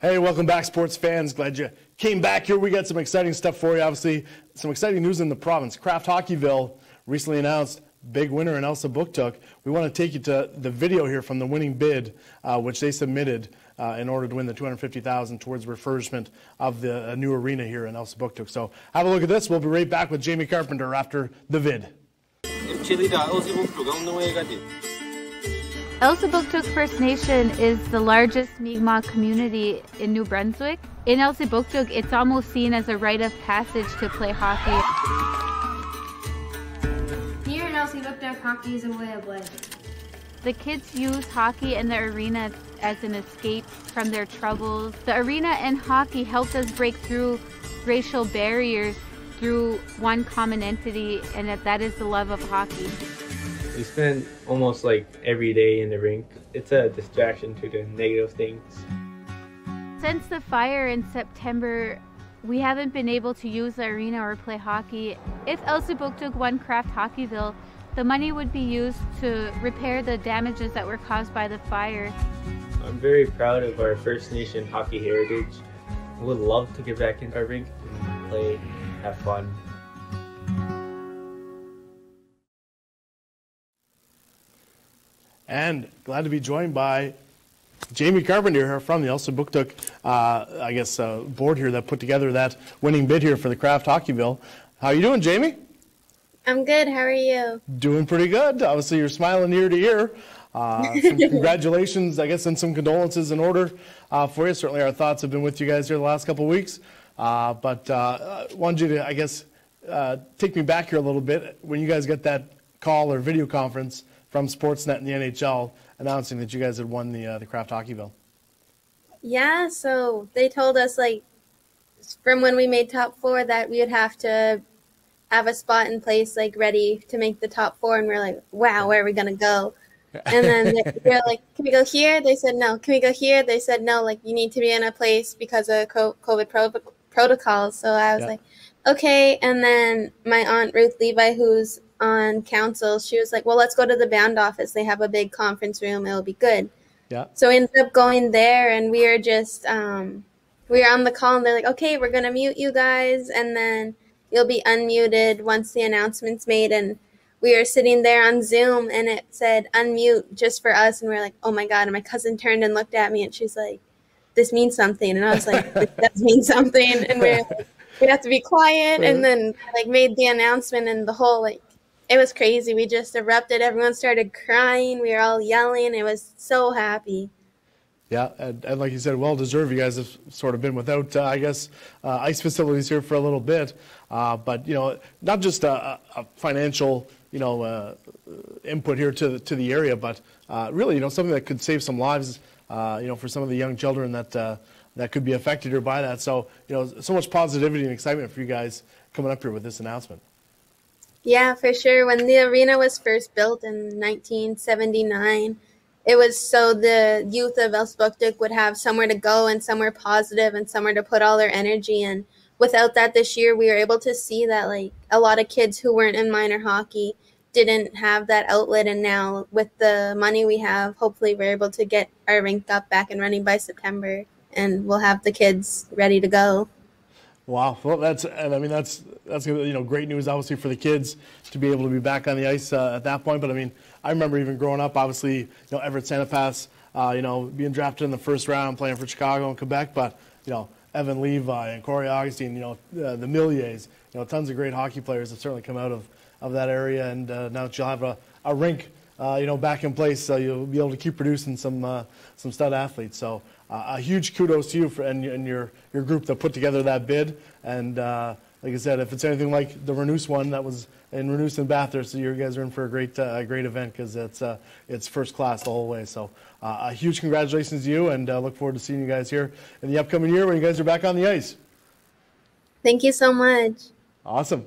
Hey, welcome back, sports fans. Glad you came back here. We got some exciting stuff for you. Obviously, some exciting news in the province. Kraft Hockeyville recently announced big winner in Elsipogtog. We want to take you to the video here from the winning bid, uh, which they submitted uh, in order to win the 250,000 towards refurbishment of the new arena here in Elsipogtog. So have a look at this. We'll be right back with Jamie Carpenter after the vid. Elsipogtog First Nation is the largest Mi'kmaq community in New Brunswick. In Elsipogtog, it's almost seen as a rite of passage to play hockey. Here in Elsipogtog, hockey is a way of life. The kids use hockey and the arena as an escape from their troubles. The arena and hockey helped us break through racial barriers through one common entity, and that, that is the love of hockey. We spend almost like every day in the rink. It's a distraction to the negative things. Since the fire in September, we haven't been able to use the arena or play hockey. If Elsipogtog won Kraft Hockeyville, the money would be used to repair the damages that were caused by the fire. I'm very proud of our First Nation hockey heritage. I would love to get back in our rink and play, have fun. And glad to be joined by Jamie Carpenter here from the Elsa Elsipogtog, uh, I guess, uh, board here that put together that winning bid here for the Kraft Hockeyville. How are you doing, Jamie? I'm good. How are you? Doing pretty good. Obviously, you're smiling ear to ear. Uh, some congratulations, I guess, and some condolences in order uh, for you. Certainly, our thoughts have been with you guys here the last couple of weeks. Uh, but uh, I wanted you to, I guess, uh, take me back here a little bit. When you guys get that call or video conference from Sportsnet and the NHL announcing that you guys had won the uh, the Kraft Hockeyville. Yeah, so they told us like from when we made top four that we would have to have a spot in place like ready to make the top four, and we are like, wow, where are we gonna go? And then they were like, can we go here? They said no. Can we go here? They said no. Like you need to be in a place because of COVID pro- protocols. So I was yeah. like, okay. And then my aunt Ruth Levi, who's on council, she was like, well, let's go to the band office. They have a big conference room. It'll be good. Yeah. So we ended up going there, and we were just um, we were on the call, and they're like, okay, we're gonna mute you guys, and then you'll be unmuted once the announcement's made. And we were sitting there on Zoom, and it said unmute just for us, and we are like, oh my god! And my cousin turned and looked at me, and she's like, this means something, and I was like, this does mean something, and we're we have to be quiet, and then like made the announcement, and the whole like it was crazy. We just erupted. Everyone started crying. We were all yelling. It was so happy. Yeah, and, and like you said, well deserved. You guys have sort of been without, uh, I guess, uh, ice facilities here for a little bit. Uh, but you know, not just a, a financial, you know, uh, input here to the, to the area, but uh, really, you know, something that could save some lives. Uh, you know, for some of the young children that that could be affected here by that. So you know, so much positivity and excitement for you guys coming up here with this announcement. Yeah, for sure. When the arena was first built in 1979, it was so the youth of Elsipogtog would have somewhere to go and somewhere positive and somewhere to put all their energy. And without that, this year we were able to see that like a lot of kids who weren't in minor hockey didn't have that outlet. And now with the money we have, hopefully we're able to get our rink up back and running by September, and we'll have the kids ready to go. Wow. Well, that's and I mean that's that's you know great news obviously for the kids to be able to be back on the ice uh, at that point. But I mean, I remember even growing up, obviously, you know, Everett Sanipass, uh, you know, being drafted in the first round, playing for Chicago and Quebec. But you know, Evan Levi and Corey Augustine, you know, uh, the Milliers, you know, tons of great hockey players have certainly come out of of that area. And uh, now you'll have a, a rink, you know, back in place, so you'll be able to keep producing some uh, some stud athletes. So uh, a huge kudos to you for, and, and, your, your group that put together that bid. And uh, like I said, if it's anything like the Renous one that was in Renous and Bathurst, so you guys are in for a great, uh, great event because it's, uh, it's first class the whole way. So uh, a huge congratulations to you and uh, look forward to seeing you guys here in the upcoming year when you guys are back on the ice. Thank you so much. Awesome.